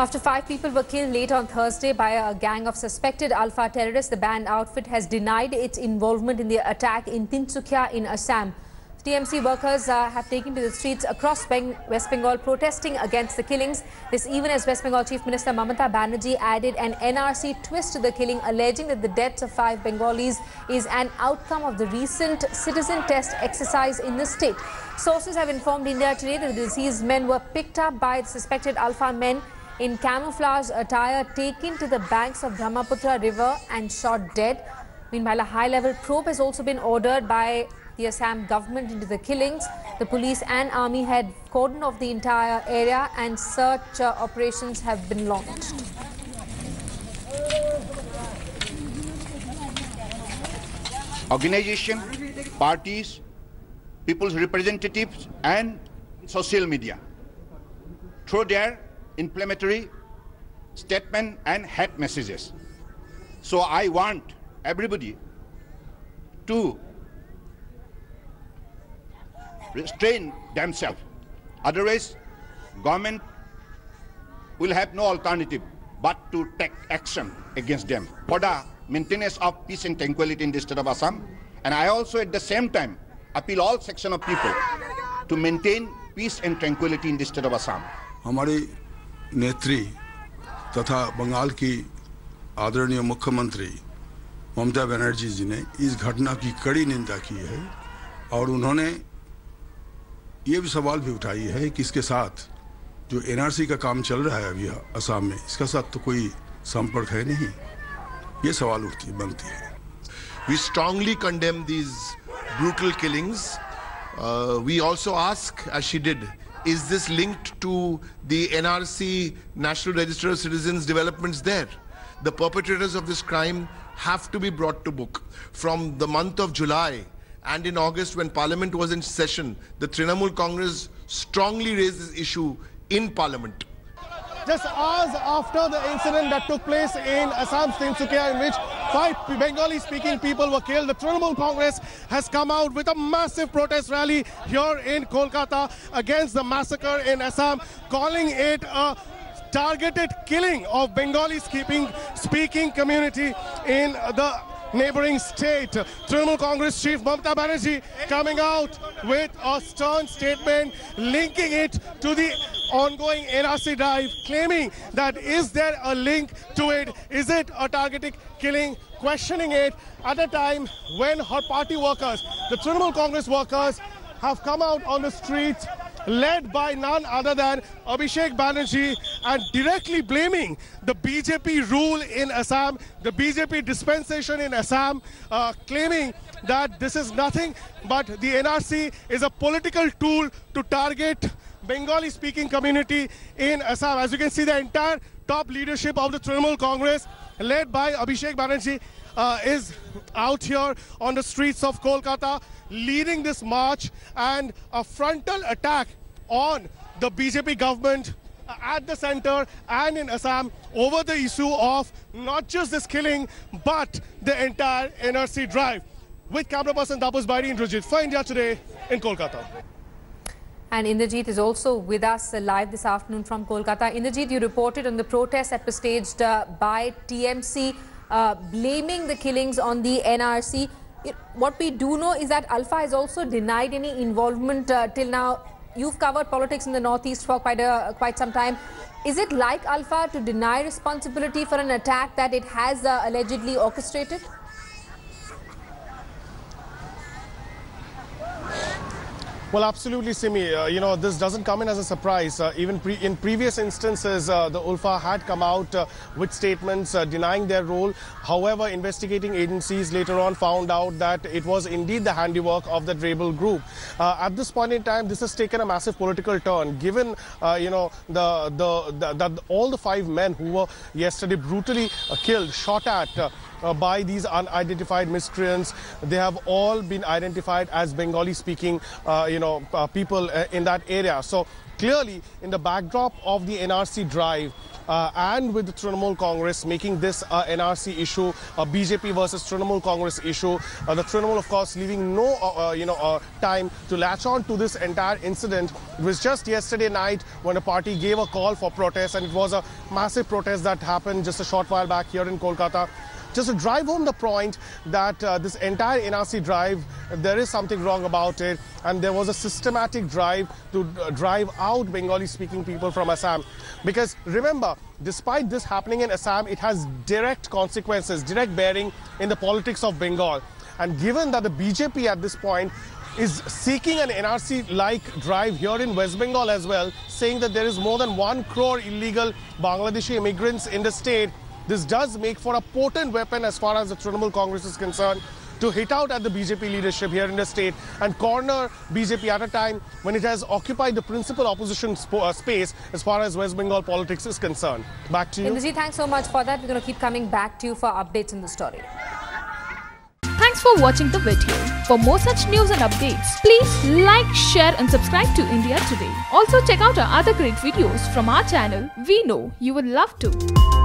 After five people were killed late on Thursday by a gang of suspected ULFA terrorists, the banned outfit has denied its involvement in the attack in Tinsukia in Assam. TMC workers uh, have taken to the streets across Beng West Bengal protesting against the killings. This even as West Bengal Chief Minister Mamata Banerjee added an NRC twist to the killing, alleging that the deaths of five Bengalis is an outcome of the recent citizen test exercise in the state. Sources have informed India today that the deceased men were picked up by the suspected ULFA men in camouflage attire taken to the banks of Brahmaputra river and shot dead. Meanwhile, a high-level probe has also been ordered by the Assam government into the killings. The police and army had cordoned off the entire area and search uh, operations have been launched. Organization, parties, people's representatives and social media through their inflammatory statement and hate messages. So I want everybody to restrain themselves. Otherwise, government will have no alternative but to take action against them for the maintenance of peace and tranquility in the state of Assam. And I also at the same time appeal all section of people to maintain peace and tranquility in the state of Assam. हमारी नेत्री तथा बंगाल की आदरणीय मुख्यमंत्री ममता बनर्जी जी ने इस घटना की कड़ी निंदा की है और उन्होंने ये भी सवाल भी उठाई है कि इसके साथ जो एनआरसी का काम चल रहा है अभी असम में इसका साथ तो कोई संपर्क है नहीं ये सवाल उठती बनती है We strongly condemn these brutal killings. Uh, we also ask, is this linked to the NRC National Register of Citizens developments there? The perpetrators of this crime have to be brought to book. From the month of July and in August when Parliament was in session, the Trinamool Congress strongly raised this issue in Parliament. Just hours after the incident that took place in Assam's Tinsukia in which five Bengali speaking people were killed. The Trinamool Congress has come out with a massive protest rally here in Kolkata against the massacre in Assam, calling it a targeted killing of Bengali speaking community in the neighboring state. Trinamool Congress Chief Mamata Banerjee coming out with a stern statement linking it to the ongoing NRC drive, claiming that is there a link to it? Is it a targeted killing? Questioning it at a time when her party workers, the Trinamool Congress workers, have come out on the streets led by none other than Abhishek Banerjee and directly blaming the BJP rule in Assam, the BJP dispensation in Assam, uh, claiming that this is nothing but the NRC is a political tool to target Bengali speaking community in Assam. As you can see, the entire top leadership of the Trinamool Congress, led by Abhishek Banerjee, uh, is out here on the streets of Kolkata, leading this march and a frontal attack on the BJP government uh, at the center and in Assam over the issue of not just this killing, but the entire NRC drive. With camera person Tapas Bairi Indrajit for India Today in Kolkata. And Indrajit is also with us live this afternoon from Kolkata. Indrajit, you reported on the protest that was staged uh, by TMC, uh, blaming the killings on the NRC. It, what we do know is that ULFA has also denied any involvement uh, till now. You've covered politics in the Northeast for quite a quite some time. Is it like ULFA to deny responsibility for an attack that it has uh, allegedly orchestrated? Well, absolutely, Simi. Uh, you know, this doesn't come in as a surprise. Uh, even pre in previous instances, uh, the ULFA had come out uh, with statements uh, denying their role. However, investigating agencies later on found out that it was indeed the handiwork of the rebel group. Uh, at this point in time, this has taken a massive political turn, given, you know, the, the, the, the, all the five men who were yesterday brutally killed, shot at, uh, by these unidentified miscreants. They have all been identified as Bengali speaking, uh, you know, uh, people uh, in that area. So Clearly, in the backdrop of the NRC drive, uh, and with the Trinamool Congress making this uh, NRC issue, a BJP versus Trinamool Congress issue. Uh, the Trinamool, of course, leaving no uh, uh, you know uh, time to latch on to this entire incident. It was just yesterday night when the party gave a call for protest, and it was a massive protest that happened just a short while back here in Kolkata just to drive home the point that uh, this entire NRC drive, there is something wrong about it, and there was a systematic drive to uh, drive out Bengali speaking people from Assam. Because remember, despite this happening in Assam, it has direct consequences, direct bearing in the politics of Bengal. And given that the BJP at this point is seeking an NRC like drive here in West Bengal as well, saying that there is more than one crore illegal Bangladeshi immigrants in the state this does make for a potent weapon as far as the Trinamool Congress is concerned to hit out at the BJP leadership here in the state and corner BJP at a time when it has occupied the principal opposition uh, space as far as West Bengal politics is concerned. Back to you. Indrajit, thanks so much for that. We're going to keep coming back to you for updates in the story. Thanks for watching the video. For more such news and updates, please like, share and subscribe to India Today. Also check out our other great videos from our channel. We know you will love to.